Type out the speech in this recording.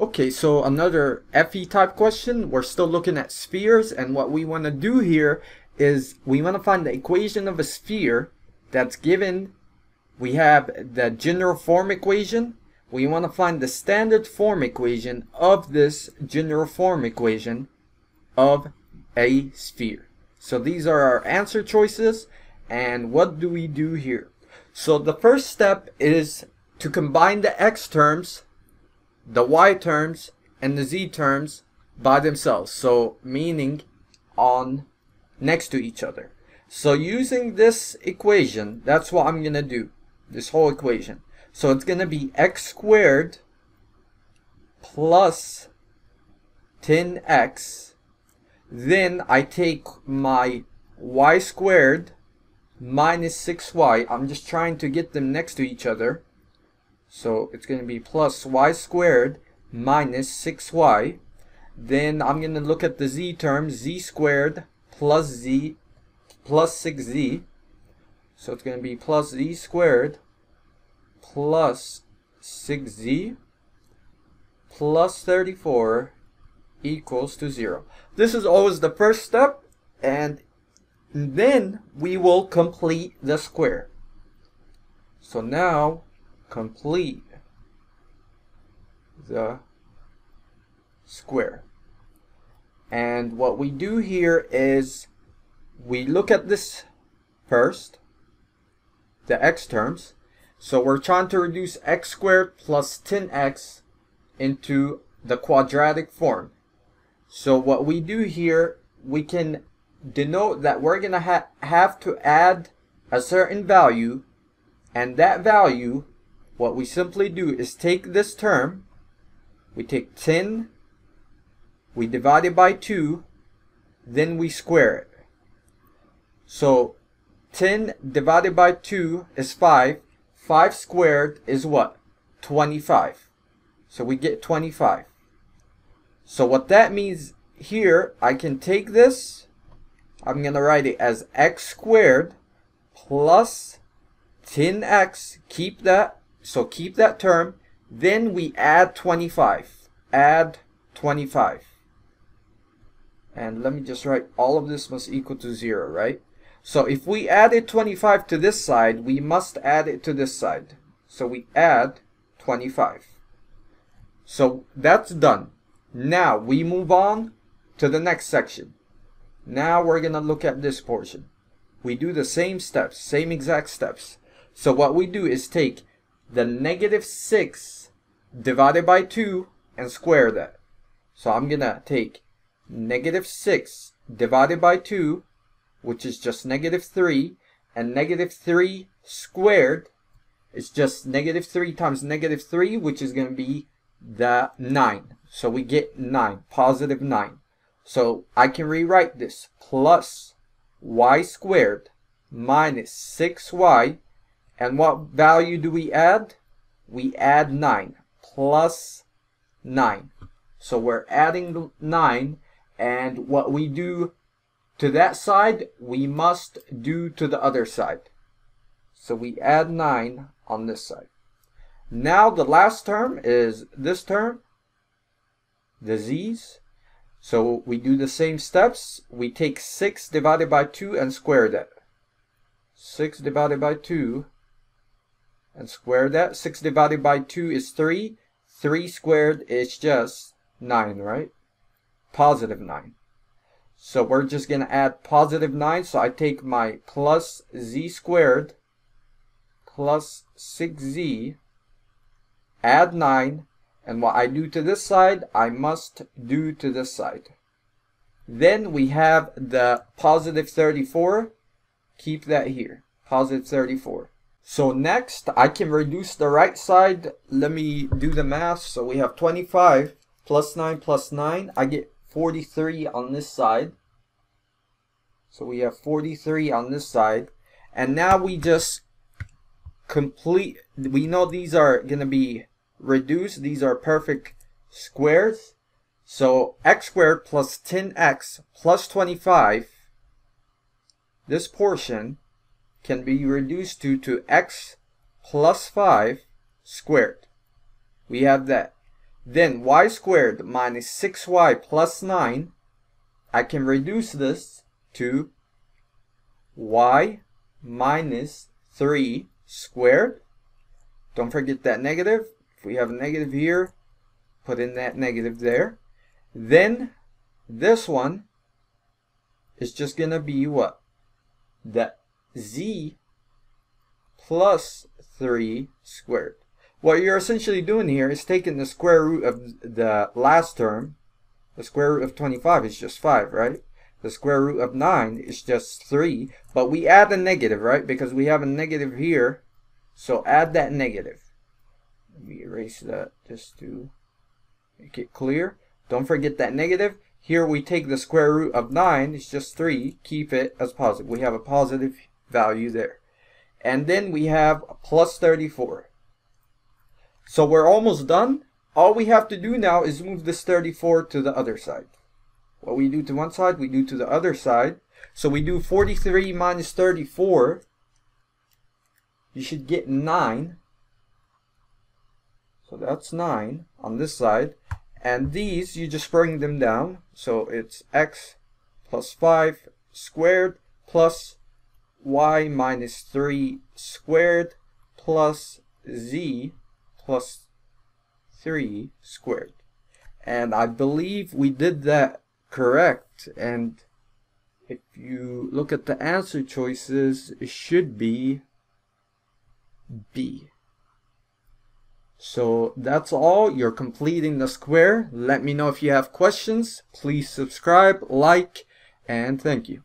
Okay, so another FE type question. We're still looking at spheres and what we want to do here is we want to find the equation of a sphere that's given. We have the general form equation. We want to find the standard form equation of this general form equation of a sphere. So these are our answer choices and what do we do here? So the first step is to combine the x terms the y terms and the z terms by themselves. So meaning on next to each other. So using this equation, that's what I'm going to do. This whole equation. So it's going to be x squared plus 10x. Then I take my y squared minus 6y. I'm just trying to get them next to each other. So it's going to be plus y squared minus 6y. Then I'm going to look at the z term, z squared plus z plus 6z. So it's going to be plus z squared plus 6z plus 34 equals to 0. This is always the first step and then we will complete the square. So now complete the square. And what we do here is we look at this first, the x terms. So we're trying to reduce x squared plus 10x into the quadratic form. So what we do here, we can denote that we're going to ha have to add a certain value and that value what we simply do is take this term, we take 10, we divide it by 2, then we square it. So 10 divided by 2 is 5. 5 squared is what? 25. So we get 25. So what that means here, I can take this, I'm going to write it as x squared plus 10x, keep that, so keep that term. Then we add 25. Add 25. And let me just write all of this must equal to 0, right? So if we added 25 to this side, we must add it to this side. So we add 25. So that's done. Now we move on to the next section. Now we're going to look at this portion. We do the same steps, same exact steps. So what we do is take the negative 6 divided by 2 and square that. So I'm going to take negative 6 divided by 2, which is just negative 3, and negative 3 squared is just negative 3 times negative 3, which is going to be the 9. So we get 9, positive 9. So I can rewrite this plus y squared minus 6y and what value do we add? We add 9 plus 9. So we're adding 9 and what we do to that side, we must do to the other side. So we add 9 on this side. Now the last term is this term, z's. So we do the same steps. We take 6 divided by 2 and square that. 6 divided by 2 and square that. 6 divided by 2 is 3. 3 squared is just 9, right? Positive 9. So we're just going to add positive 9. So I take my plus z squared plus 6z, add 9, and what I do to this side, I must do to this side. Then we have the positive 34. Keep that here. Positive 34. So next, I can reduce the right side. Let me do the math. So we have 25 plus 9 plus 9. I get 43 on this side. So we have 43 on this side. And now we just complete, we know these are going to be reduced. These are perfect squares. So x squared plus 10x plus 25, this portion can be reduced to, to x plus 5 squared. We have that. Then y squared minus 6y plus 9, I can reduce this to y minus 3 squared. Don't forget that negative. If we have a negative here, put in that negative there. Then this one is just going to be what? The z plus 3 squared. What you're essentially doing here is taking the square root of the last term. The square root of 25 is just 5, right? The square root of 9 is just 3. But we add a negative, right? Because we have a negative here. So add that negative. Let me erase that just to make it clear. Don't forget that negative. Here we take the square root of 9, it's just 3, keep it as positive. We have a positive value there. And then we have plus 34. So we're almost done. All we have to do now is move this 34 to the other side. What we do to one side, we do to the other side. So we do 43 minus 34. You should get 9. So that's 9 on this side. And these, you just bring them down. So it's x plus 5 squared plus y minus 3 squared plus z plus 3 squared. And I believe we did that correct. And if you look at the answer choices, it should be B. So that's all. You're completing the square. Let me know if you have questions. Please subscribe, like, and thank you.